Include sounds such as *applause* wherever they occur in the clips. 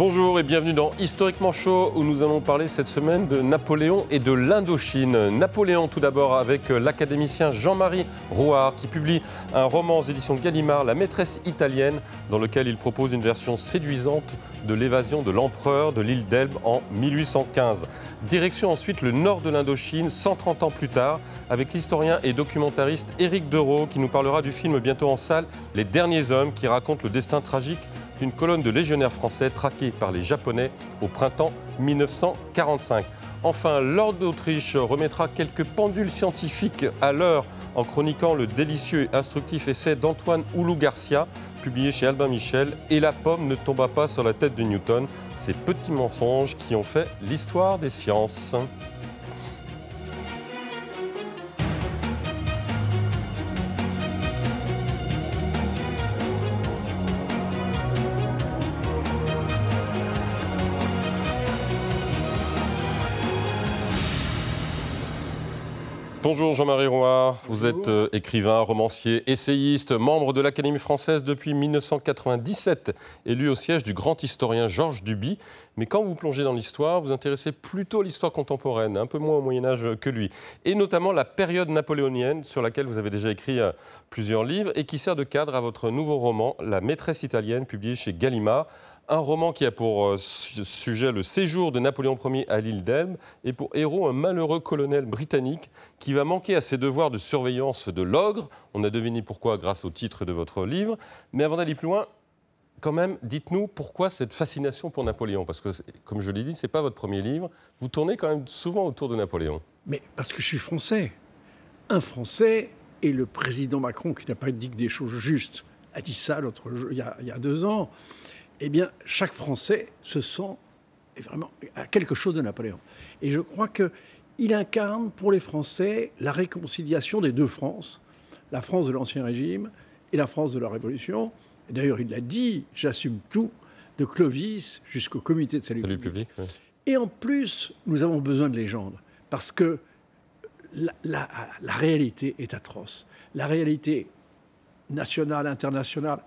Bonjour et bienvenue dans Historiquement Chaud où nous allons parler cette semaine de Napoléon et de l'Indochine. Napoléon tout d'abord avec l'académicien Jean-Marie Rouard qui publie un roman aux éditions Gallimard, La maîtresse italienne, dans lequel il propose une version séduisante de l'évasion de l'empereur de l'île d'Elbe en 1815. Direction ensuite le nord de l'Indochine, 130 ans plus tard, avec l'historien et documentariste Éric Dereau qui nous parlera du film bientôt en salle Les Derniers Hommes qui raconte le destin tragique une colonne de légionnaires français traqués par les Japonais au printemps 1945. Enfin, Lord d'Autriche remettra quelques pendules scientifiques à l'heure en chroniquant le délicieux et instructif essai d'Antoine Oulou Garcia, publié chez Albin Michel, Et la pomme ne tomba pas sur la tête de Newton, ces petits mensonges qui ont fait l'histoire des sciences. Bonjour Jean-Marie Roy, vous êtes euh, écrivain, romancier, essayiste, membre de l'Académie française depuis 1997, élu au siège du grand historien Georges Duby. Mais quand vous plongez dans l'histoire, vous intéressez plutôt à l'histoire contemporaine, un peu moins au Moyen Âge que lui, et notamment la période napoléonienne sur laquelle vous avez déjà écrit euh, plusieurs livres et qui sert de cadre à votre nouveau roman, La maîtresse italienne, publié chez Gallimard un roman qui a pour euh, sujet le séjour de Napoléon Ier à l'île d'Elbe et pour héros un malheureux colonel britannique qui va manquer à ses devoirs de surveillance de l'ogre. On a deviné pourquoi grâce au titre de votre livre. Mais avant d'aller plus loin, quand même, dites-nous pourquoi cette fascination pour Napoléon? Parce que, comme je l'ai dit, ce n'est pas votre premier livre. Vous tournez quand même souvent autour de Napoléon. Mais parce que je suis français. Un Français et le président Macron, qui n'a pas dit que des choses justes, a dit ça il y a deux ans eh bien, chaque Français se sent vraiment à quelque chose de Napoléon. Et je crois qu'il incarne pour les Français la réconciliation des deux France, la France de l'Ancien Régime et la France de la Révolution. D'ailleurs, il l'a dit, j'assume tout, de Clovis jusqu'au comité de salut, public. Et en plus, nous avons besoin de légendes, parce que la réalité est atroce. La réalité nationale, internationale,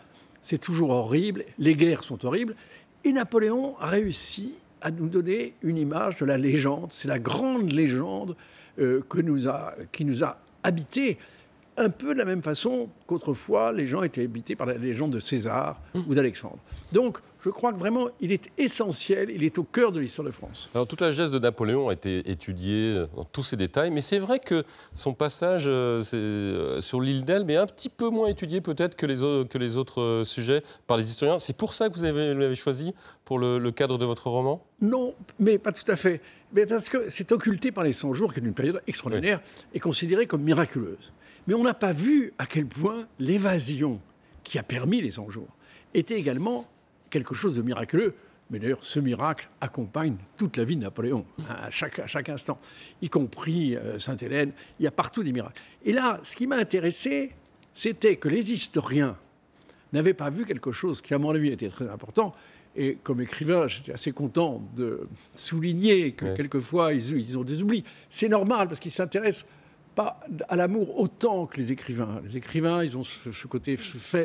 c'est toujours horrible, les guerres sont horribles. Et Napoléon a réussi à nous donner une image de la légende. C'est la grande légende euh, que nous a, qui nous a habité un peu de la même façon qu'autrefois les gens étaient habités par la légende de César mmh. ou d'Alexandre. Donc je crois que vraiment il est essentiel, il est au cœur de l'histoire de France. Alors toute la geste de Napoléon a été étudiée dans tous ses détails, mais c'est vrai que son passage euh, euh, sur l'île d'Elbe est un petit peu moins étudié peut-être que, les que les autres euh, sujets par les historiens. C'est pour ça que vous l'avez choisi pour le, cadre de votre roman? Non, mais pas tout à fait. Mais parce que c'est occulté par les 100 jours, qui est une période extraordinaire et considérée comme miraculeuse. Mais on n'a pas vu à quel point l'évasion qui a permis les 100 jours était également quelque chose de miraculeux. Mais d'ailleurs, ce miracle accompagne toute la vie de Napoléon, à chaque, à chaque instant, y compris euh, Sainte-Hélène. Il y a partout des miracles. Et là, ce qui m'a intéressé, c'était que les historiens n'avaient pas vu quelque chose qui, à mon avis, était très important. Et comme écrivain, j'étais assez content de souligner que quelquefois, ils, ils, ont des oublis. C'est normal, parce qu'ils s'intéressent pas à l'amour autant que les écrivains. Les écrivains, ils ont ce, côté,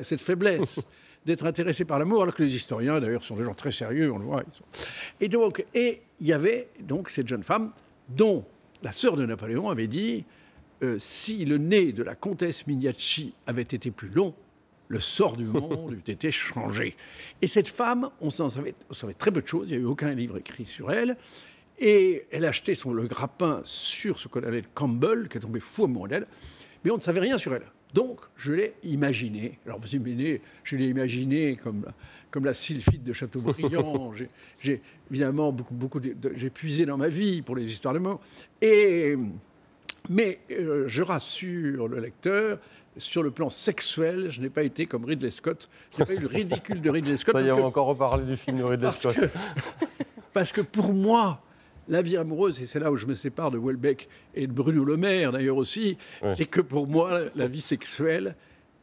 cette faiblesse *laughs* d'être intéressés par l'amour, alors que les historiens, d'ailleurs, sont des gens très sérieux, on le voit. Et donc, et il y avait donc cette jeune femme dont la sœur de Napoléon avait dit euh, si le nez de la comtesse Mignacci avait été plus long, le sort du monde *laughs* eût été changé. Et cette femme, on, savait, on savait très peu de choses, il n'y a eu aucun livre écrit sur elle. Et elle a acheté son, le grappin sur ce qu'on appelait Campbell, qui est tombé fou amoureux d'elle, mais on ne savait rien sur elle. Donc, je l'ai imaginé. Alors, vous imaginez, je l'ai imaginé comme, comme la sylphide de Chateaubriand. *laughs* j'ai évidemment beaucoup, beaucoup j'ai puisé dans ma vie pour les histoires de mots. Et, mais euh, je rassure le lecteur, sur le plan sexuel, je n'ai pas été comme Ridley Scott. Je n'ai pas eu le ridicule de Ridley Scott. Ça y est, on va encore reparler du film de Ridley Scott. parce que pour moi, la vie amoureuse, et c'est là où je me sépare de Welbeck et de Bruno Le Maire d'ailleurs aussi, c'est que pour moi, la vie sexuelle,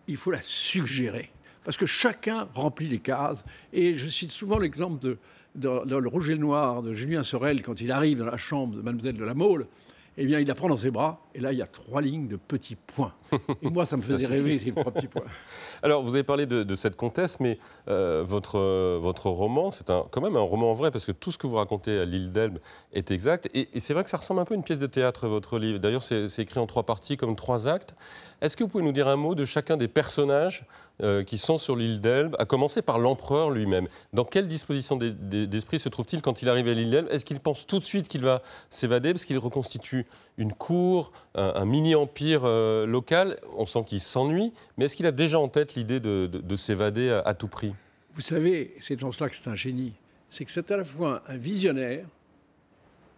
il faut la suggérer. Parce que chacun remplit les cases. Et je cite souvent l'exemple de, dans Le Rouge et le Noir de Julien Sorel, quand il arrive dans la chambre de Mademoiselle de la Mole, eh bien, il la prend dans ses bras, et là, il y a trois lignes de petits points. Et moi, ça me *laughs* faisait rêver, ces trois petits points. *laughs* Alors, vous avez parlé de, cette comtesse, mais euh, votre, euh, votre roman, c'est quand même un roman vrai, parce que tout ce que vous racontez à l'île d'Elbe est exact. Et, c'est vrai que ça ressemble un peu à une pièce de théâtre, votre livre. D'ailleurs, c'est écrit en trois parties, comme trois actes. Est-ce que vous pouvez nous dire un mot de chacun des personnages euh, qui sont sur l'île d'Elbe, à commencer par l'empereur lui-même. Dans quelle disposition d'esprit se trouve-t-il quand il arrive à l'île d'Elbe? Est-ce qu'il pense tout de suite qu'il va s'évader parce qu'il reconstitue une cour, un, mini-empire euh, local? On sent qu'il s'ennuie, mais est-ce qu'il a déjà en tête l'idée de, s'évader à, tout prix? Vous savez, c'est dans cela que c'est un génie. C'est que c'est à la fois un visionnaire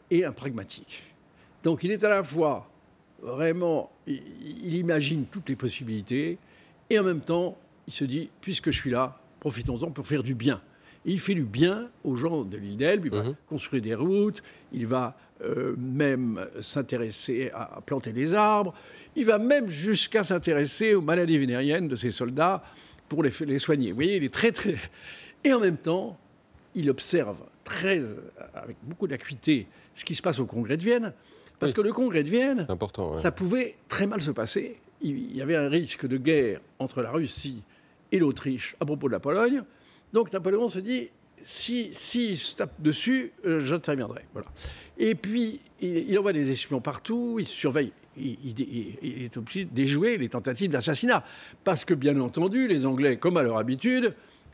et un pragmatique. Donc il est à la fois vraiment, il imagine toutes les possibilités, et en même temps, il se dit, puisque je suis là, profitons-en pour faire du bien. Et il fait du bien aux gens de l'île d'Elbe, il va mhm. construire des routes, il va euh, même s'intéresser à, planter des arbres, il va même jusqu'à s'intéresser aux maladies vénériennes de ses soldats pour les, les soigner. Vous voyez, il est très très... *laughs* Et en même temps, il observe très, avec beaucoup d'acuité ce qui se passe au Congrès de Vienne, parce que le Congrès de Vienne, important, ça pouvait très mal se passer. Il y avait un risque de guerre entre la Russie et l'Autriche à propos de la Pologne. Donc Napoléon se dit, si, si se tape dessus, euh, j'interviendrai. Voilà. Et puis, il, envoie des espions partout, il surveille, il, est obligé de déjouer les tentatives d'assassinat. Parce que, bien entendu, les Anglais, comme à leur habitude,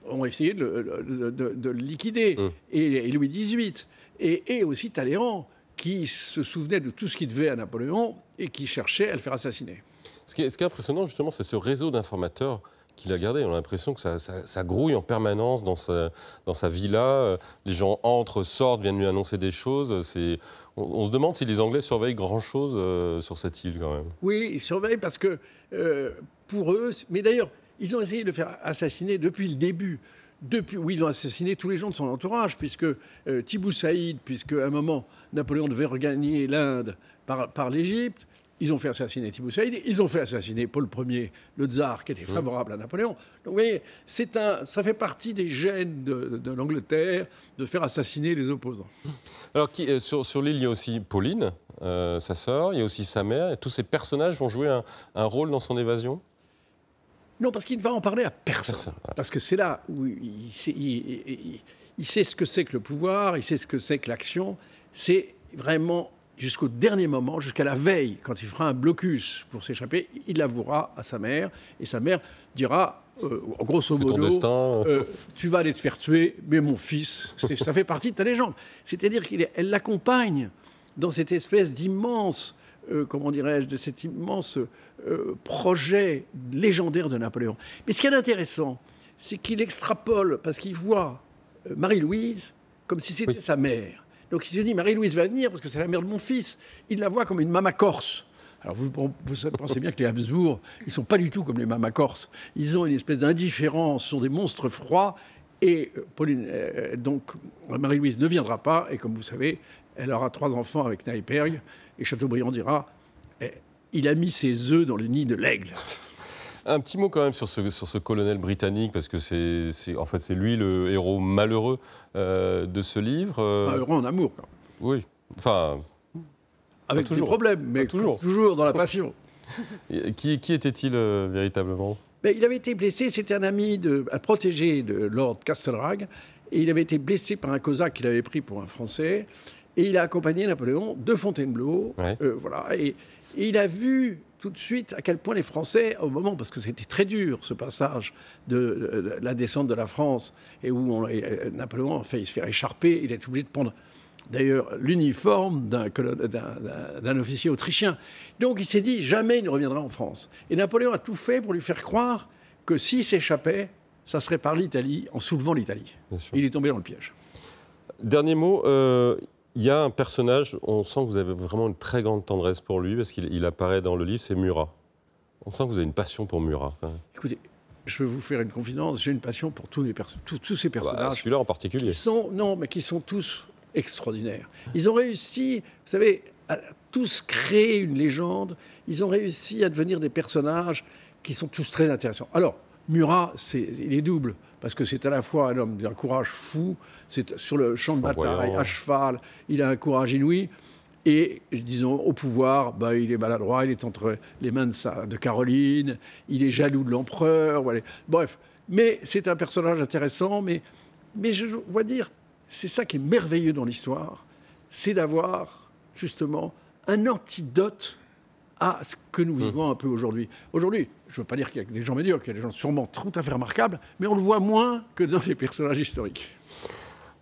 ont essayé de, le liquider. Mmh. Et, Louis XVIII. Et, et aussi Talleyrand, qui se souvenait de tout ce qu'il devait à Napoléon et qui cherchait à le faire assassiner. Ce qui est, ce qui est impressionnant, justement, c'est ce réseau d'informateurs qu'il a gardé. On a l'impression que ça, grouille en permanence dans sa, dans sa villa. Les gens entrent, sortent, viennent lui annoncer des choses. On, se demande si les Anglais surveillent grand-chose euh, sur cette île, quand même. Oui, ils surveillent parce que, euh, pour eux... Mais d'ailleurs, ils ont essayé de le faire assassiner depuis le début. Depuis, où ils ont assassiné tous les gens de son entourage, puisque euh, Saïd, puisque à un moment, Napoléon devait regagner l'Inde par, par l'Égypte, ils ont fait assassiner Thibaut Saïd, ils ont fait assassiner Paul Ier, le tsar, qui était mmh. favorable à Napoléon. Donc vous voyez, un, ça fait partie des gènes de, l'Angleterre de faire assassiner les opposants. Alors euh, sur, l'île, il y a aussi Pauline, euh, sa sœur, il y a aussi sa mère, et tous ces personnages vont jouer un, rôle dans son évasion? Non, parce qu'il ne va en parler à personne. Parce que c'est là où il sait ce que c'est que le pouvoir, il sait ce que c'est que l'action. C'est vraiment jusqu'au dernier moment, jusqu'à la veille, quand il fera un blocus pour s'échapper, il l'avouera à sa mère, et sa mère dira, euh, grosso modo, euh, tu vas aller te faire tuer, mais mon fils, ça fait partie de ta légende. C'est-à-dire qu'elle l'accompagne dans cette espèce d'immense, euh, comment dirais-je, de cet immense projet légendaire de Napoléon. Mais ce qui est intéressant, c'est qu'il extrapole, parce qu'il voit Marie-Louise comme si c'était sa mère. Donc il se dit, Marie-Louise va venir parce que c'est la mère de mon fils. Il la voit comme une maman corse. Alors vous, pensez bien que les Habsbourg, ils sont pas du tout comme les mamas corses. Ils ont une espèce d'indifférence, sont des monstres froids. Et euh, euh, donc Marie-Louise ne viendra pas. Et comme vous savez, elle aura trois enfants avec Naïpergue. Et Chateaubriand dira, eh, il a mis ses œufs dans le nid de l'aigle. Un petit mot quand même sur ce, sur ce colonel britannique, parce que c'est en fait c'est lui le héros malheureux euh, de ce livre. Euh... heureux en amour, quand même. Oui, enfin. Avec toujours. des problèmes, mais toujours. toujours dans la passion. qui, qui était-il euh, véritablement? Mais Il avait été blessé, c'était un ami, de, un protégé de Lord Castlereagh, et il avait été blessé par un cosaque qu'il avait pris pour un Français, et il a accompagné Napoléon de Fontainebleau. Euh, voilà, et, et il a vu tout de suite à quel point les Français, au moment, parce que c'était très dur ce passage de, la descente de la France, et où euh, Napoléon a failli se faire écharper, il est obligé de prendre d'ailleurs l'uniforme d'un officier autrichien. Donc il s'est dit, jamais il ne reviendra en France. Et Napoléon a tout fait pour lui faire croire que s'il s'échappait, ça serait par l'Italie, en soulevant l'Italie. Il est tombé dans le piège. Dernier mot, euh, il y a un personnage, on sent que vous avez vraiment une très grande tendresse pour lui, parce qu'il apparaît dans le livre, c'est Murat. On sent que vous avez une passion pour Murat. Écoutez, je vais vous faire une confidence, j'ai une passion pour tous, les tous, ces bah, personnages. Celui-là en particulier. Qui sont, non, mais qui sont tous extraordinaires. Ils ont réussi, vous savez, à tous créer une légende. Ils ont réussi à devenir des personnages qui sont tous très intéressants. Alors, Murat, il est double, parce que c'est à la fois un homme d'un courage fou, c'est sur le champ de bataille, à cheval, il a un courage inouï. Et disons, au pouvoir, bah, il est maladroit, il est entre les mains de, de Caroline, il est jaloux de l'empereur. Voilà. Bref, mais c'est un personnage intéressant, mais, mais je dois dire, c'est ça qui est merveilleux dans l'histoire, c'est d'avoir justement un antidote à ce que nous mmh. vivons un peu aujourd'hui. Aujourd'hui, je ne veux pas dire qu'il y a des gens médiocres, il y a des gens sûrement tout à fait remarquables, mais on le voit moins que dans les personnages historiques.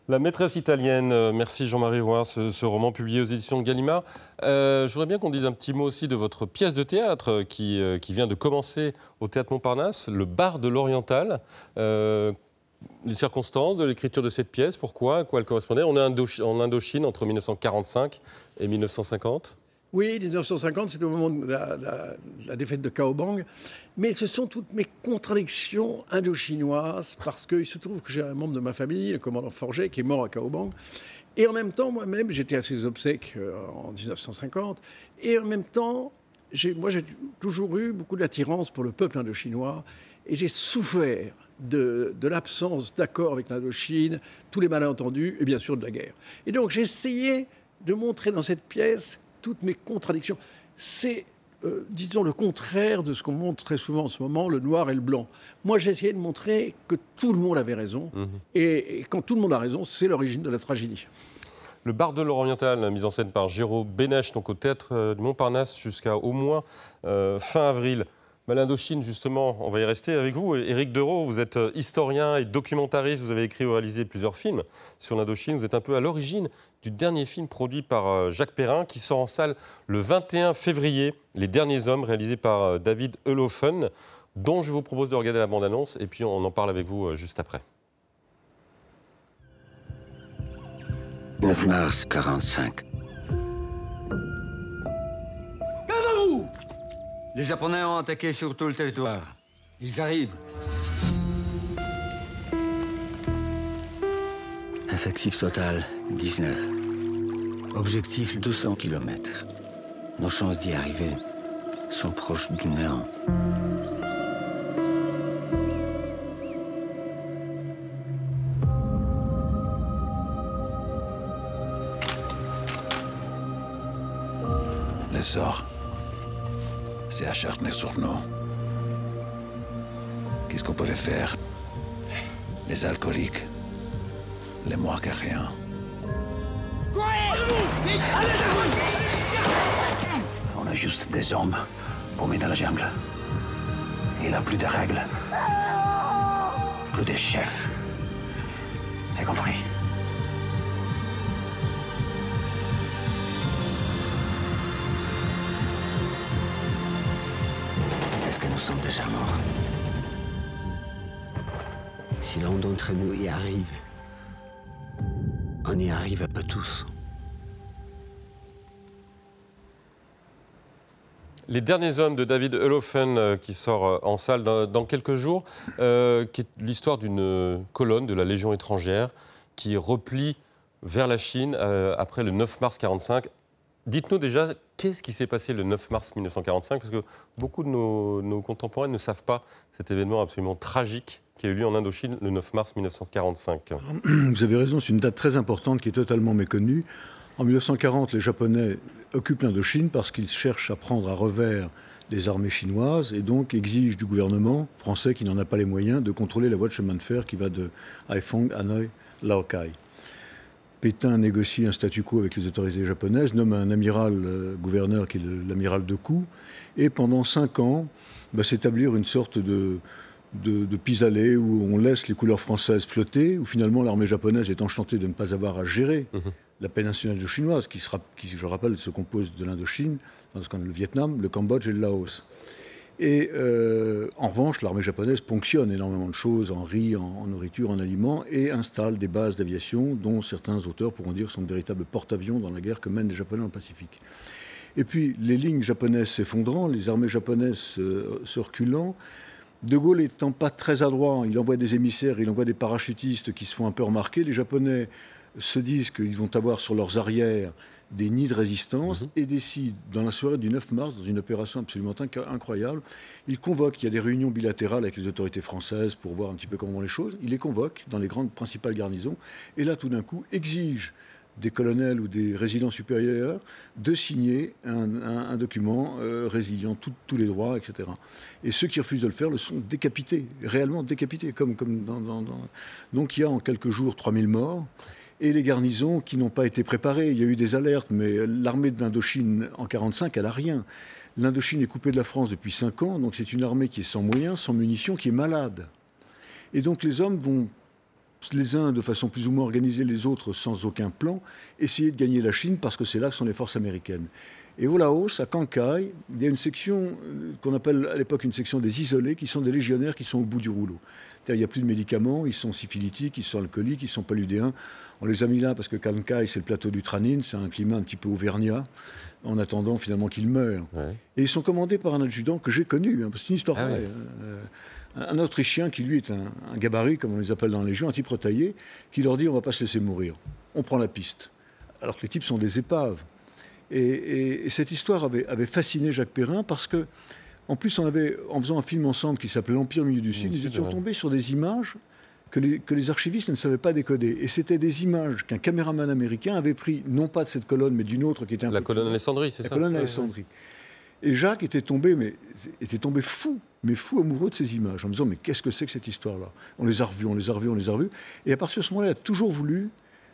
La maîtresse italienne, euh, merci Jean-Marie Roy, ce, roman publié aux éditions de Gallimard. Euh, je voudrais bien qu'on dise un petit mot aussi de votre pièce de théâtre euh, qui, qui vient de commencer au Théâtre Montparnasse, Le Bar de l'Oriental. les circonstances de l'écriture de cette pièce, pourquoi, à quoi elle correspondait? On est en Indochine entre 1945 et 1950 oui, 1950, c'est au moment de la, défaite de Kaobang. Mais ce sont toutes mes contradictions indo-chinoises, parce qu'il se trouve que j'ai un membre de ma famille, le commandant Forget, qui est mort à Kaobang. Et en même temps, moi-même, j'étais à ses obsèques euh, en 1950. Et en même temps, moi, j'ai toujours eu beaucoup d'attirance pour le peuple indo-chinois. Et j'ai souffert de, de l'absence d'accord avec l'Indochine, tous les malentendus, et bien sûr de la guerre. Et donc, j'ai essayé de montrer dans cette pièce toutes mes contradictions. C'est, euh, disons, le contraire de ce qu'on montre très souvent en ce moment, le noir et le blanc. Moi, j'ai essayé de montrer que tout le monde avait raison. Mhm. Et, quand tout le monde a raison, c'est l'origine de la tragédie. Le bar de l'Oriental, mise en scène par Géraud Bénèche, donc au théâtre de Montparnasse jusqu'à au moins euh, fin avril. L'Indochine, justement, on va y rester avec vous. Éric Dereau, vous êtes euh, historien et documentariste, vous avez écrit ou réalisé plusieurs films sur l'Indochine. Vous êtes un peu à l'origine du dernier film produit par euh, Jacques Perrin qui sort en salle le 21 février, Les Derniers Hommes, réalisé par euh, David Eulofen, dont je vous propose de regarder la bande-annonce et puis on en parle avec vous juste après. 9 mars 45. Les Japonais ont attaqué sur tout le territoire. Ils arrivent. Effectif total, 19. Objectif, 200 km. Nos chances d'y arriver sont proches du néant. Les sorts c'est acharné sur nous. Qu'est-ce qu'on pouvait faire? Les alcooliques, les moins que rien. On a juste des hommes paumés dans la jungle. Il n'a plus de règles. Plus de chefs. C'est compris sommes déjà morts. Si l'un d'entre nous y arrive, on y arrive un peu tous. Les derniers hommes de David Eulofen euh, qui sort euh, en salle dans, quelques jours, euh, qui est l'histoire d'une colonne de la Légion étrangère qui replie vers la Chine après le 9 mars 45 Dites-nous déjà, qu'est-ce qui s'est passé le 9 mars 1945 Parce que beaucoup de nos, contemporains ne savent pas cet événement absolument tragique qui a eu lieu en Indochine le 9 mars 1945. *clears throat* Vous avez raison, c'est une date très importante qui est totalement méconnue. En 1940, les Japonais occupent l'Indochine parce qu'ils cherchent à prendre à revers les armées chinoises et donc exigent du gouvernement français, qui n'en a pas les moyens, de contrôler la voie de chemin de fer qui va de Haiphong, Hanoï, Laokai. Pétain négocie un statu quo avec les autorités japonaises, nomme un amiral euh, gouverneur qui est l'amiral de Kou, et pendant cinq ans, va s'établir une sorte de, de, pis-aller où on laisse les couleurs françaises flotter, où finalement l'armée japonaise est enchantée de ne pas avoir à gérer mhm. la péninsule chinoise, qui, sera, qui, je rappelle, se compose de l'Indochine, le Vietnam, le Cambodge et le Laos. Et euh, en revanche, l'armée japonaise ponctionne énormément de choses en riz, en, nourriture, en aliments, et installe des bases d'aviation dont certains auteurs pourront dire sont de véritables porte-avions dans la guerre que mènent les Japonais en Pacifique. Et puis, les lignes japonaises s'effondrant, les armées japonaises euh, se reculant, De Gaulle étant pas très adroit, il envoie des émissaires, il envoie des parachutistes qui se font un peu remarquer. Les Japonais se disent qu'ils vont avoir sur leurs arrières des nids de résistance mhm. et décide, dans la soirée du 9 mars, dans une opération absolument incroyable, il convoque, il y a des réunions bilatérales avec les autorités françaises pour voir un petit peu comment vont les choses, il les convoque dans les grandes principales garnisons, et là, tout d'un coup, exige des colonels ou des résidents supérieurs de signer un, document euh, résiliant tous les droits, etc. Et ceux qui refusent de le faire le sont décapités, réellement décapités, comme, comme dans, Donc il y a en quelques jours 3000 morts et les garnisons qui n'ont pas été préparées. Il y a eu des alertes, mais l'armée d'Indochine en 1945, elle n'a rien. L'Indochine est coupée de la France depuis 5 ans, donc c'est une armée qui est sans moyens, sans munitions, qui est malade. Et donc les hommes vont les uns de façon plus ou moins organisée, les autres sans aucun plan, essayer de gagner la Chine parce que c'est là que sont les forces américaines. Et au Laos, à Kankai, il y a une section euh, qu'on appelle à l'époque une section des isolés, qui sont des légionnaires qui sont au bout du rouleau. Il n'y a plus de médicaments, ils sont syphilitiques, ils sont alcooliques, ils sont paludéens. On les a mis là parce que Kankai, c'est le plateau du Tranin, c'est un climat un petit peu auvergnat, en attendant finalement qu'ils meurent. Et ils sont commandés par un adjudant que j'ai connu, hein, c'est une histoire ah vraie. Hein, euh, un Autrichien qui, lui, est un, gabarit, comme on les appelle dans les Légion, un type retaillé, qui leur dit on ne va pas se laisser mourir. On prend la piste. Alors que les types sont des épaves. Et, cette histoire avait, fasciné Jacques Perrin parce que, en plus, on avait, en faisant un film ensemble qui s'appelait L'Empire au milieu du Sud, nous étions tombés sur des images que les, archivistes ne savaient pas décoder. Et c'était des images qu'un caméraman américain avait pris, non pas de cette colonne, mais d'une autre qui était un La colonne Alessandrie, c'est ça La colonne Alessandrie. Et Jacques était tombé, mais était tombé fou, mais fou amoureux de ces images, en me disant mais qu'est-ce que c'est que cette histoire-là? On les a revues, on les a revues, on les a revues. Et à partir de ce moment-là, il a toujours voulu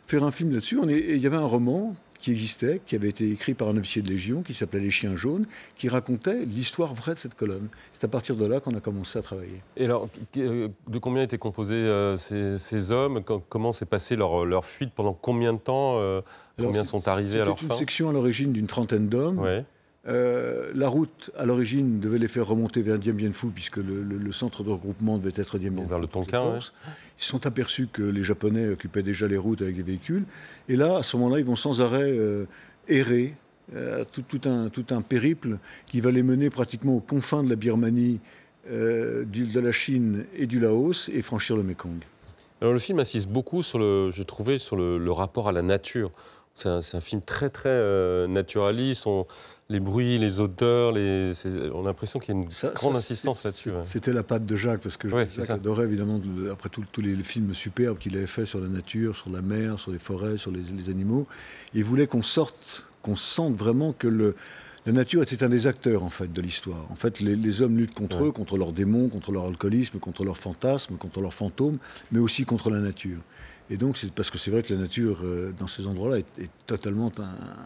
faire un film là-dessus. il y avait un roman qui existait, qui avait été écrit par un officier de Légion, qui s'appelait Les Chiens jaunes, qui racontait l'histoire vraie de cette colonne. C'est à partir de là qu'on a commencé à travailler. Et alors, euh, de combien étaient composés euh, ces, hommes? Comment s'est passée leur, fuite? Pendant combien de temps euh, Combien sont arrivés à leur fin? C'était une section à l'origine d'une trentaine d'hommes. Euh, la route, à l'origine, devait les faire remonter vers Dien Bien Phu, puisque le, centre de regroupement devait être Dien Bien Phu. Vers le Tonkin, Ils se sont aperçus que les Japonais occupaient déjà les routes avec des véhicules. Et là, à ce moment-là, ils vont sans arrêt euh, errer, euh, tout, un, tout, un, périple qui va les mener pratiquement aux confins de la Birmanie, de la Chine et du Laos, et franchir le Mekong. Alors le film insiste beaucoup sur le, je trouvais, sur le, rapport à la nature. C'est un, un, film très très naturaliste. On, les bruits, les odeurs, les... on a l'impression qu'il y a une grande insistance là-dessus. C'était la patte de Jacques, parce que Jacques adorait évidemment, après tous les films superbes qu'il avait fait sur la nature, sur la mer, sur les forêts, sur les, animaux. Il voulait qu'on sorte, qu'on sente vraiment que le, la nature était un des acteurs en fait de l'histoire. En fait, les, hommes luttent contre eux, contre leurs démons, contre leur alcoolisme, contre leurs fantasmes, contre leurs fantômes, mais aussi contre la nature. Et donc, c'est parce que c'est vrai que la nature, euh, dans ces endroits-là, est, totalement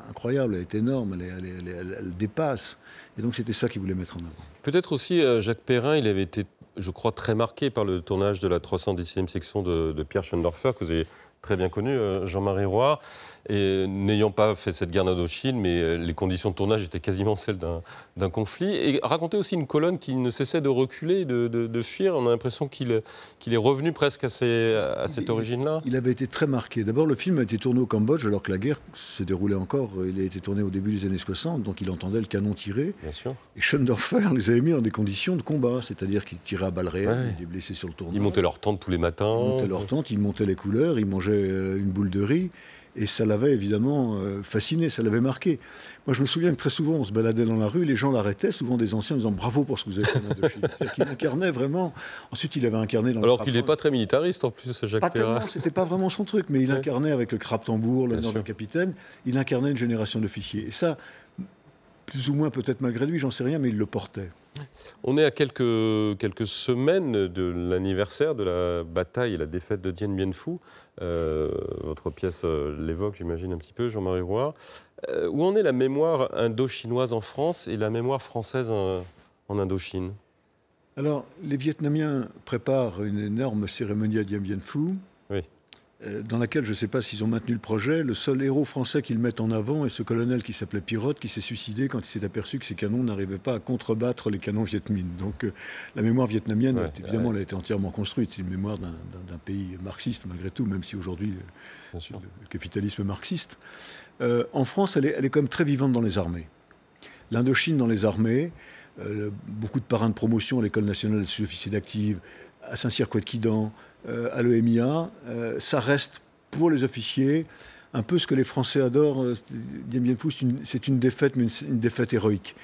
incroyable, elle est énorme, elle, dépasse. Et donc, c'était ça qu'il voulait mettre en avant. Peut-être aussi, euh, Jacques Perrin, il avait été, je crois, très marqué par le tournage de la 310e section de, de Pierre Schoendorfer, que vous avez très bien connu, euh, Jean-Marie Roy. Et n'ayant pas fait cette guerre d'Indochine, mais euh, les conditions de tournage étaient quasiment celles d'un conflit. Et raconter aussi une colonne qui ne cessait de reculer, de, de, fuir. On a l'impression qu'il est revenu presque à, à cette origine-là. Il avait été très marqué. D'abord, le film a été tourné au Cambodge alors que la guerre se déroulait encore. Il a été tourné au début des années 60, donc il entendait le canon tirer. Bien sûr. Et Schoendorfer les avait mis dans des conditions de combat, c'est-à-dire qu'il tirait à balles réelles, il était blessé sur le tournage. Ils montaient leur tente tous les matins. Ils montaient leur tente, ils montaient les couleurs, ils mangeaient euh, une boule de riz. Et ça l'avait évidemment euh, fasciné, ça l'avait marqué. Moi, je me souviens que très souvent, on se baladait dans la rue, les gens l'arrêtaient, souvent des anciens, en disant bravo pour ce que vous avez fait en Indochine. *laughs* C'est-à-dire qu'il incarnait vraiment. Ensuite, il avait incarné dans Alors qu'il n'est pas très militariste en plus, ce Jacques Pas tellement, c'était pas vraiment son truc, mais il incarnait avec le crap-tambour, le nom de capitaine, il incarnait une génération d'officiers. Et ça, plus ou moins peut-être malgré lui, j'en sais rien, mais il le portait. On est à quelques, quelques semaines de l'anniversaire de la bataille et la défaite de Dien Bien Phu. Euh, votre pièce euh, l'évoque, j'imagine, un petit peu, Jean-Marie Roy. Euh, où en est la mémoire indo-chinoise en France et la mémoire française en, Indochine? Alors, les Vietnamiens préparent une énorme cérémonie à Dien Bien Phu. Euh, dans laquelle je ne sais pas s'ils ont maintenu le projet. Le seul héros français qu'ils mettent en avant est ce colonel qui s'appelait Pirotte, qui s'est suicidé quand il s'est aperçu que ses canons n'arrivaient pas à contrebattre les canons vietmines. Donc euh, la mémoire vietnamienne, évidemment, elle a été entièrement construite. C'est une mémoire d'un pays marxiste, malgré tout, même si aujourd'hui, euh, le capitalisme marxiste. en France, elle est, elle est quand même très vivante dans les armées. L'Indochine dans les armées, beaucoup de parrains de promotion à l'École nationale des officiers d'active, à Saint-Cyr-Couette-Quidan, euh, à l'EMIA, euh, ça reste pour les officiers un peu ce que les Français adorent. Euh, Dien Bien Phu, c'est une, défaite, mais une, défaite héroïque.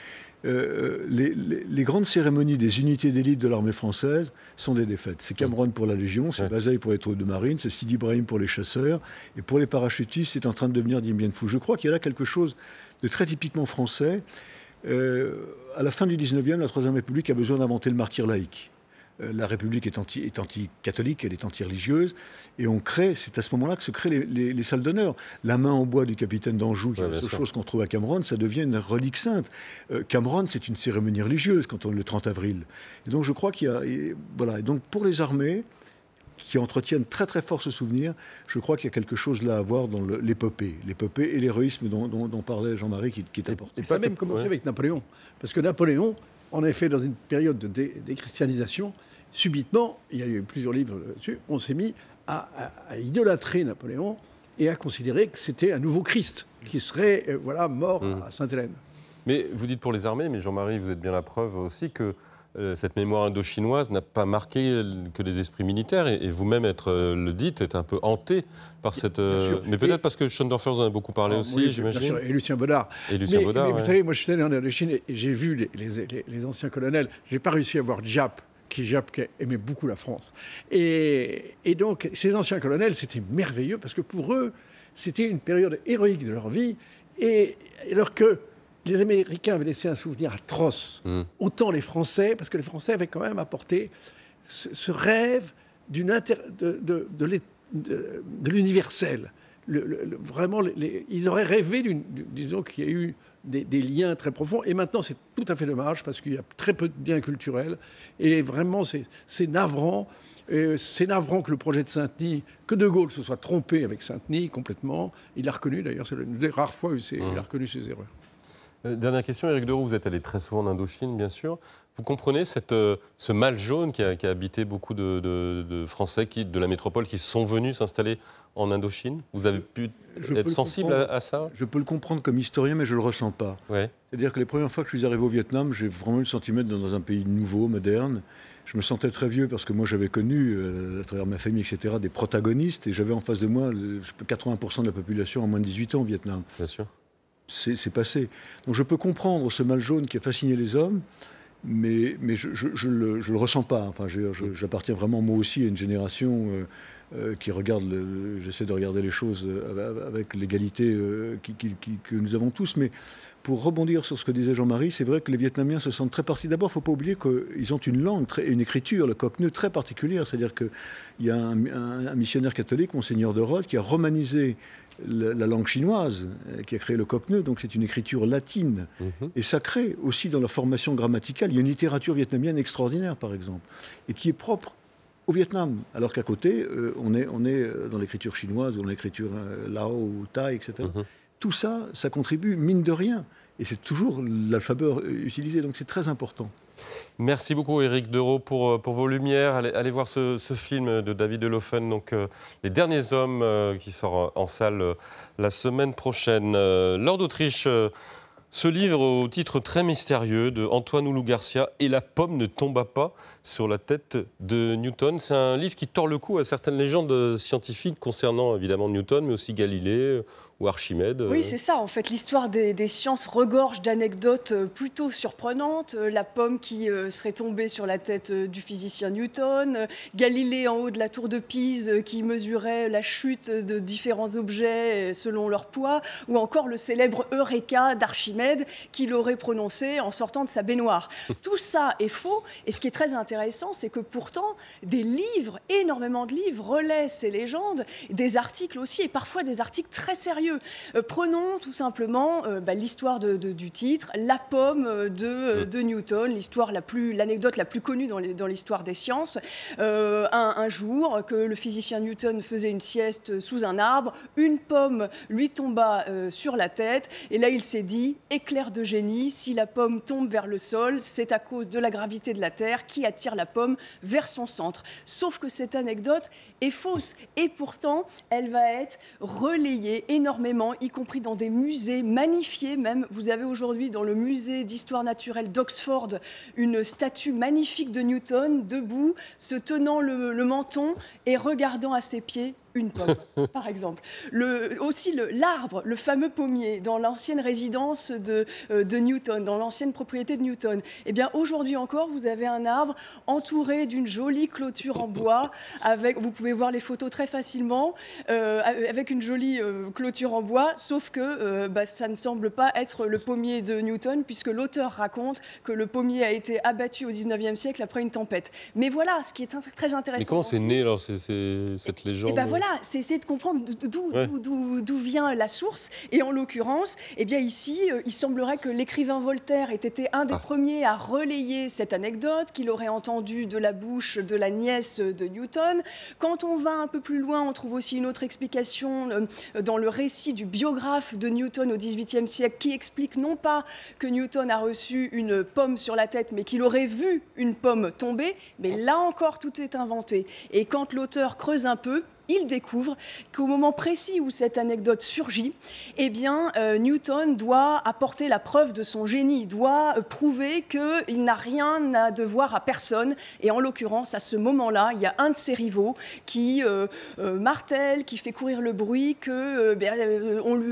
euh, les, les- les grandes cérémonies des unités d'élite de l'armée française sont des défaites. C'est Cameron pour la Légion, c'est. Bazeille pour les troupes de marine, c'est Sidi Ibrahim pour les chasseurs, et pour les parachutistes, c'est en train de devenir Dien Bien Phu. Je crois qu'il y a là quelque chose de très typiquement français. Euh, à la fin du 19e, la Troisième République a besoin d'inventer le martyr laïque. Euh, La République est, anti, est anti-catholique, elle est anti-religieuse, et on crée, c'est à ce moment-là que se créent les, les- les salles d'honneur. La main en bois du capitaine d'Anjou, qui Ouais, est la seule chose qu'on trouve à Cameron, ça devient une relique sainte. Euh, Cameron, c'est une cérémonie religieuse quand on le 30 avril. Et donc je crois qu'il y a, et voilà. Et donc pour les armées qui entretiennent très très fort ce souvenir, je crois qu'il y a quelque chose là à voir dans le- l'épopée, l'épopée et l'héroïsme dont, dont- dont parlait Jean-Marie, qui, qui est important. Et ça a même commencé ouais. avec Napoléon. Parce que Napoléon, en effet, dans une période de dé- déchristianisation, subitement, il y a eu plusieurs livres là-dessus, on s'est mis à, à- à idolâtrer Napoléon et à considérer que c'était un nouveau Christ qui serait euh, voilà, mort Mhm. à Sainte-Hélène. Mais vous dites pour les armées, mais Jean-Marie, vous êtes bien la preuve aussi que euh, cette mémoire indo-chinoise n'a pas marqué que les esprits militaires, et, et vous-même être euh, le dites, êtes un peu hanté par cette. sûr. mais peut-être parce que Schoendorfer vous en a beaucoup parlé Ah, aussi, oui, j'imagine. Et Lucien Baudard. Et Lucien mais, Baudard. mais vous savez, moi je suis allé en Indochine et j'ai vu les, les- les- les anciens colonels. J'ai pas réussi à voir Jap, qui aimait beaucoup la France. Et, et donc ces anciens colonels, c'était merveilleux parce que pour eux, c'était une période héroïque de leur vie. Et alors que les Américains avaient laissé un souvenir atroce, Mm. autant les Français, parce que les Français avaient quand même apporté ce, ce rêve d'une de l'universel. Le- vraiment, les- ils auraient rêvé, d'une, du- disons, qu'il y ait eu des, des liens très profonds. Et maintenant, c'est tout à fait dommage parce qu'il y a très peu de liens culturels. Et vraiment, c'est, c'est navrant. Et c'est navrant que le projet de Saint-Denis, que De Gaulle se soit trompé avec Saint-Denis complètement. Il l'a reconnu d'ailleurs, c'est une des rares fois où c'est- il a reconnu ses erreurs. Euh, Dernière question, Éric Deroux, vous êtes allé très souvent en Indochine, bien sûr. Vous comprenez cette, euh, ce mal jaune qui a, qui a habité beaucoup de, de- de Français qui, de la métropole qui sont venus s'installer en Indochine Vous avez pu Je être le sensible à, ça Je peux le comprendre comme historien, mais je ne le ressens pas. ouais. C'est-à-dire que les premières fois que je suis arrivé au Vietnam, j'ai vraiment eu le sentiment d'être dans un pays nouveau, moderne. Je me sentais très vieux parce que moi j'avais connu, euh, à travers ma famille, etc., des protagonistes et j'avais en face de moi le- je peux- 80% de la population en moins de 18 ans au Vietnam. Bien sûr. C'est passé. Donc je peux comprendre ce mal jaune qui a fasciné les hommes, mais, mais je ne le, ressens pas. Enfin, J'appartiens vraiment moi aussi à une génération euh, euh, qui regarde, j'essaie de regarder les choses euh, avec l'égalité euh, que nous avons tous, mais pour rebondir sur ce que disait Jean-Marie, c'est vrai que les Vietnamiens se sentent très partis. D'abord, il ne faut pas oublier qu'ils ont une langue et une écriture, le cockneu, très particulière. C'est-à-dire qu'il y a un, un- un missionnaire catholique, Monseigneur de Rhodes, qui a romanisé la, la langue chinoise, qui a créé le cockneu. Donc c'est une écriture latine Mhm. et sacrée aussi dans la formation grammaticale. Il y a une littérature vietnamienne extraordinaire, par exemple, et qui est propre au Vietnam, alors qu'à côté, euh, on est, on est euh, dans l'écriture chinoise ou dans l'écriture euh, lao ou thaï, etc. Mhm. Tout ça, ça contribue, mine de rien. Et c'est toujours l'alphabet utilisé, donc c'est très important. Merci beaucoup Éric Dereau pour, pour vos lumières. Allez, allez voir ce, ce film de David Delofen, donc euh, Les Derniers Hommes, qui sort en salle la semaine prochaine. Lord d'Autriche, ce livre au titre très mystérieux de Antoine Oulou Garcia, Et la pomme ne tomba pas sur la tête de Newton. C'est un livre qui tord le cou à certaines légendes scientifiques concernant évidemment Newton, mais aussi Galilée ou Archimède. Oui, Euh, c'est ça. En fait, l'histoire des, des sciences regorge d'anecdotes euh, plutôt surprenantes. Euh, La pomme qui serait tombée sur la tête du physicien Newton, Galilée en haut de la tour de Pise qui mesurait la chute de différents objets selon leur poids, ou encore le célèbre Eureka d'Archimède qui l'aurait prononcé en sortant de sa baignoire. *laughs* Tout ça est faux. Et ce qui est très intéressant, c'est que pourtant, des livres, énormément de livres, relaient ces légendes, des articles aussi, et parfois des articles très sérieux. Euh, prenons tout simplement euh, bah, l'histoire de- de- du titre, la pomme euh, de, de Newton, l'histoire la plus, l'anecdote la plus connue dans l'histoire des sciences. Euh, un, un jour, que le physicien Newton faisait une sieste sous un arbre, une pomme lui tomba euh, sur la tête, et là il s'est dit, éclair de génie, si la pomme tombe vers le sol, c'est à cause de la gravité de la Terre qui attire la pomme vers son centre. Sauf que cette anecdote est fausse, et pourtant elle va être relayée énormément, y compris dans des musées magnifiés même. Vous avez aujourd'hui dans le musée d'histoire naturelle d'Oxford une statue magnifique de Newton, debout, se tenant le, menton et regardant à ses pieds une pomme, *laughs* par exemple. Le, aussi l'arbre, le, fameux pommier, dans l'ancienne résidence de, euh, de, Newton, dans l'ancienne propriété de Newton. Eh bien, aujourd'hui encore, vous avez un arbre entouré d'une jolie clôture en bois. Avec, vous pouvez voir les photos très facilement, euh, avec une jolie euh, clôture en bois, sauf que bah, ça ne semble pas être le pommier de Newton, puisque l'auteur raconte que le pommier a été abattu au 19e siècle après une tempête. Mais voilà, ce qui est très intéressant. Mais comment c'est né alors cette légende Et ben voilà, c'est essayer de comprendre d'où vient la source. Et en l'occurrence, eh bien ici, euh, il semblerait que l'écrivain Voltaire ait été un des ah. premiers à relayer cette anecdote qu'il aurait entendue de la bouche de la nièce de Newton. Quand on va un peu plus loin, on trouve aussi une autre explication euh, dans le récit du biographe de Newton au XVIIIe siècle qui explique non pas que Newton a reçu une pomme sur la tête, mais qu'il aurait vu une pomme tomber. Mais là encore, tout est inventé. Et quand l'auteur creuse un peu, il découvre qu'au moment précis où cette anecdote surgit, eh bien, euh, Newton doit apporter la preuve de son génie, doit euh, prouver qu'il n'a rien à devoir à personne. Et en l'occurrence, à ce moment-là, il y a un de ses rivaux qui euh, martèle, qui fait courir le bruit que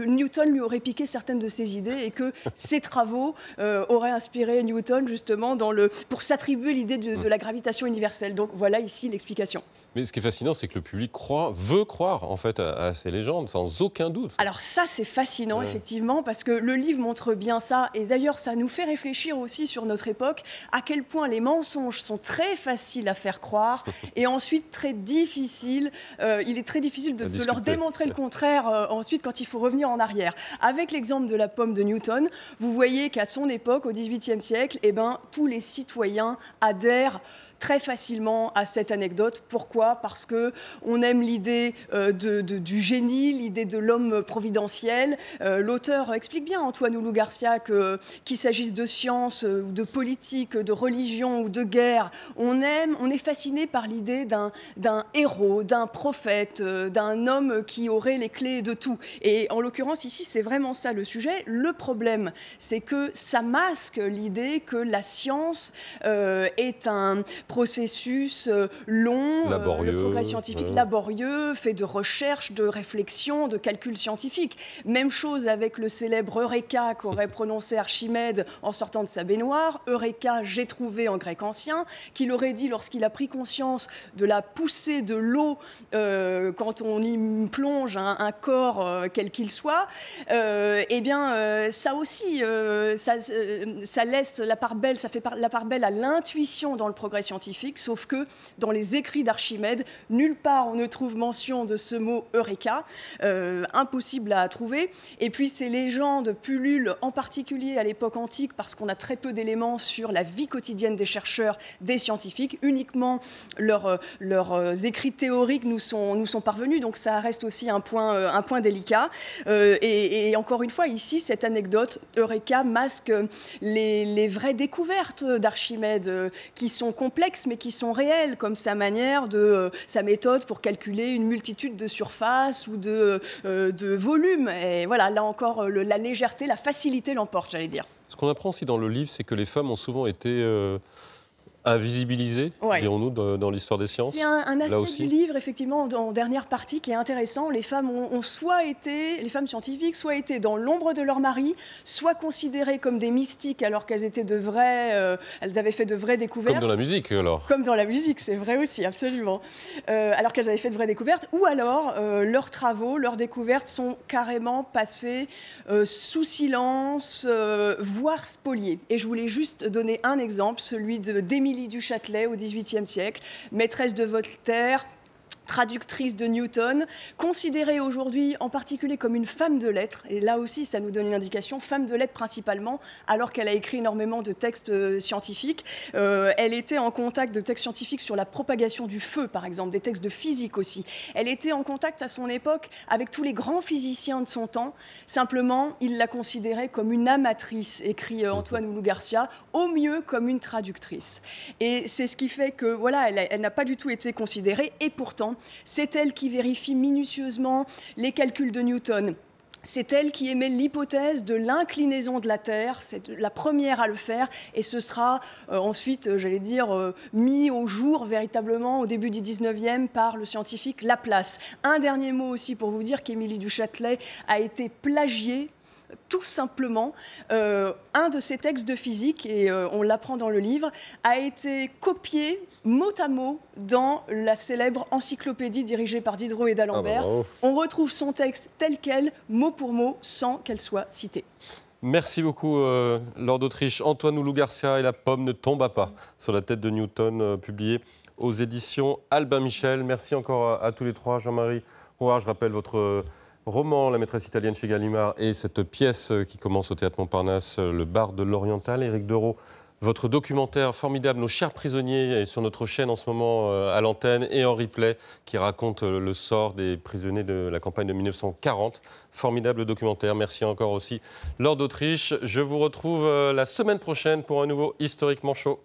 Newton lui aurait piqué certaines de ses idées et que ses travaux auraient inspiré Newton justement dans le, pour s'attribuer l'idée de, de la gravitation universelle. Donc voilà ici l'explication. Mais ce qui est fascinant, c'est que le public croit veut croire en fait à, ces légendes, sans aucun doute. Alors ça, c'est fascinant, effectivement, parce que le livre montre bien ça, et d'ailleurs, ça nous fait réfléchir aussi sur notre époque, à quel point les mensonges sont très faciles à faire croire, *laughs* et ensuite très difficiles. Euh, il est très difficile de, leur démontrer le contraire euh, ensuite quand il faut revenir en arrière. Avec l'exemple de la pomme de Newton, vous voyez qu'à son époque, au XVIIIe siècle, eh ben, tous les citoyens adhèrent très facilement à cette anecdote. Pourquoi? Parce que on aime l'idée euh, de, du génie, l'idée de l'homme providentiel. Euh, l'auteur explique bien, Antoine Oulou Garcia, que qu'il s'agisse de science, euh, de politique, de religion ou de guerre, on aime, on est fasciné par l'idée d'un héros, d'un prophète, d'un homme qui aurait les clés de tout. Et en l'occurrence ici, c'est vraiment ça le sujet. Le problème, c'est que ça masque l'idée que la science est un processus euh, long, euh, le progrès scientifique laborieux, fait de recherche, de réflexion, de calcul scientifique. Même chose avec le célèbre Eureka qu'aurait *laughs* prononcé Archimède en sortant de sa baignoire. Eureka, j'ai trouvé en grec ancien, qu'il aurait dit lorsqu'il a pris conscience de la poussée de l'eau euh, quand on y plonge un, corps quel qu'il soit. eh bien, ça aussi, ça, ça, laisse la part belle, ça fait la part belle à l'intuition dans le progrès scientifique sauf que dans les écrits d'Archimède, nulle part on ne trouve mention de ce mot Eureka, euh, impossible à trouver. Et puis ces légendes pullulent en particulier à l'époque antique parce qu'on a très peu d'éléments sur la vie quotidienne des chercheurs, des scientifiques. Uniquement leurs, euh, euh, écrits théoriques nous sont, parvenus, donc ça reste aussi un point, délicat. et, encore une fois, ici, cette anecdote, Eureka masque les, vraies découvertes d'Archimède qui sont mais qui sont réels, comme sa manière de, euh, sa méthode pour calculer une multitude de surfaces ou de, euh, volumes. Et voilà, là encore, euh, la légèreté, la facilité l'emporte, j'allais dire. Ce qu'on apprend aussi dans le livre, c'est que les femmes ont souvent été invisibilisé, dirons-nous, dans, l'histoire des sciences C'est un, aspect du livre, effectivement, en dernière partie, qui est intéressant. Les femmes ont, soit été, les femmes scientifiques, soit été dans l'ombre de leur mari, soit considérées comme des mystiques alors qu'elles étaient de vraies, euh, elles avaient fait de vraies découvertes. Comme dans la musique, alors. Comme dans la musique, c'est vrai aussi, absolument. Euh, alors qu'elles avaient fait de vraies découvertes, ou alors euh, leurs travaux, leurs découvertes sont carrément passées sous silence, voire spoliées. Et je voulais juste donner un exemple, celui d'Émilie du Châtelet au XVIIIe siècle, maîtresse de Voltaire, traductrice de Newton, considérée aujourd'hui en particulier comme une femme de lettres, et là aussi ça nous donne une indication, femme de lettres principalement, alors qu'elle a écrit énormément de textes euh, scientifiques. Euh, elle était en contact de textes scientifiques sur la propagation du feu, par exemple, des textes de physique aussi. Elle était en contact à son époque avec tous les grands physiciens de son temps, simplement il la considérait comme une amatrice, écrit euh, Antoine Oulou Garcia, au mieux comme une traductrice. Et c'est ce qui fait que, voilà, elle n'a pas du tout été considérée, et pourtant, c'est elle qui vérifie minutieusement les calculs de Newton c'est elle qui émet l'hypothèse de l'inclinaison de la Terre. C'est la première à le faire. Et ce sera euh, ensuite, euh, j'allais dire, euh, mis au jour véritablement au début du 19e par le scientifique Laplace. Un dernier mot aussi pour vous dire qu'Émilie du Châtelet a été plagiée tout simplement, euh, un de ces textes de physique, et euh, on l'apprend dans le livre, a été copié mot à mot dans la célèbre encyclopédie dirigée par Diderot et d'Alembert. Ah bah on retrouve son texte tel quel, mot pour mot, sans qu'elle soit citée. Merci beaucoup, euh, Lord d'Autriche. Antoine Oulou Garcia et la pomme ne tomba pas sur la tête de Newton, publié aux éditions Albin Michel. Merci encore à, à tous les trois. Jean-Marie Rouard, je rappelle votre roman La maîtresse italienne chez Gallimard et cette pièce qui commence au théâtre Montparnasse, Le bar de l'Oriental. Éric Dereau, votre documentaire formidable, Nos chers prisonniers, est sur notre chaîne en ce moment euh, à l'antenne et en replay, qui raconte euh, le sort des prisonniers de la campagne de 1940. Formidable documentaire. Merci encore aussi, Lord d'Autriche. Je vous retrouve euh, la semaine prochaine pour un nouveau Historiquement chaud.